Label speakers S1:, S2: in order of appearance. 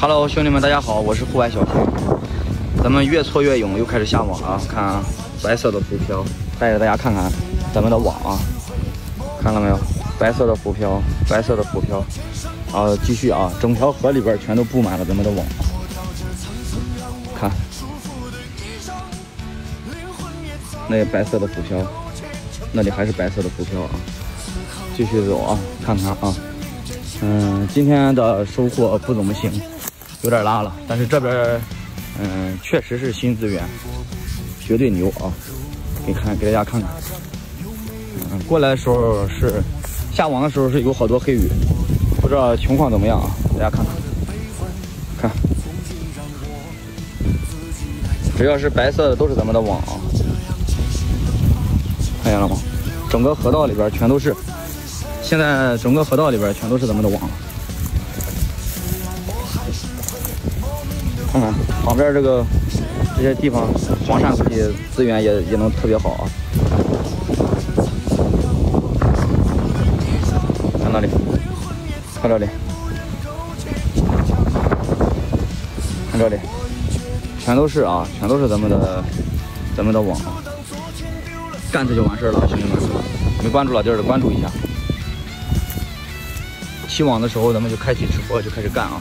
S1: Hello，兄弟们，大家好，我是户外小黑。咱们越挫越勇，又开始下网啊！看啊，白色的浮漂，带着大家看看咱们的网啊，看到没有？白色的浮漂，白色的浮漂。啊，继续啊，整条河里边全都布满了咱们的网。看，那白色的浮漂，那里还是白色的浮漂啊。继续走啊，看看啊。嗯，今天的收获不怎么行，有点拉了。但是这边，嗯，确实是新资源，绝对牛啊！给看，给大家看看。嗯，过来的时候是下网的时候是有好多黑鱼，不知道情况怎么样啊？大家看看，看，只要是白色的都是咱们的网啊，看见了吗？整个河道里边全都是。现在整个河道里边全都是咱们的网，看看旁边这个这些地方，黄鳝估计资源也也能特别好啊。看那里，看这里，看这里，全都是啊，全都是咱们的咱们的网，干这就完事了，兄弟们，没关注老弟的关注一下。起网的时候，咱们就开启直播，就开始干啊。